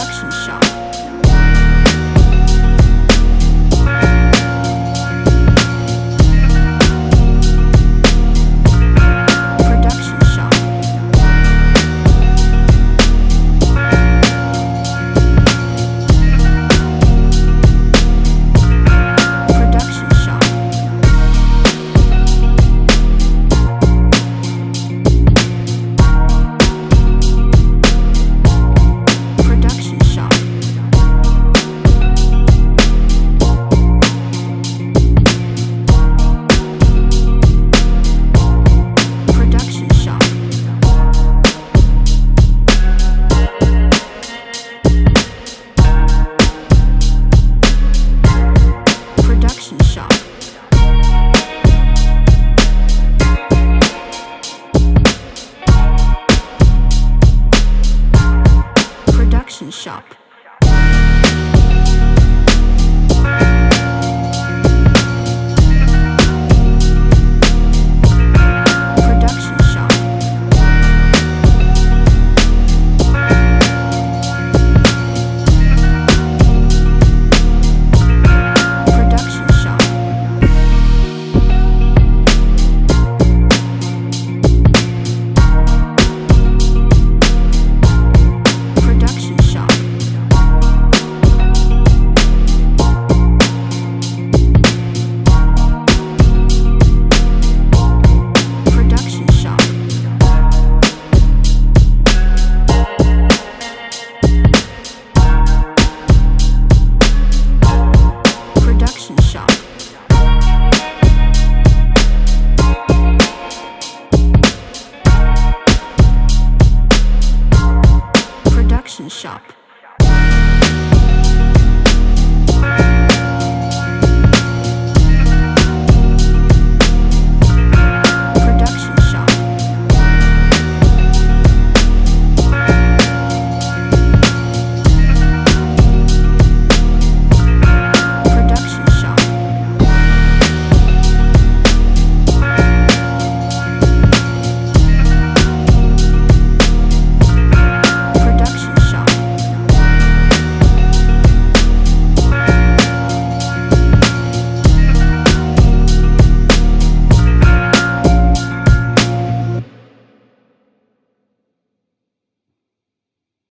production. shop. shop.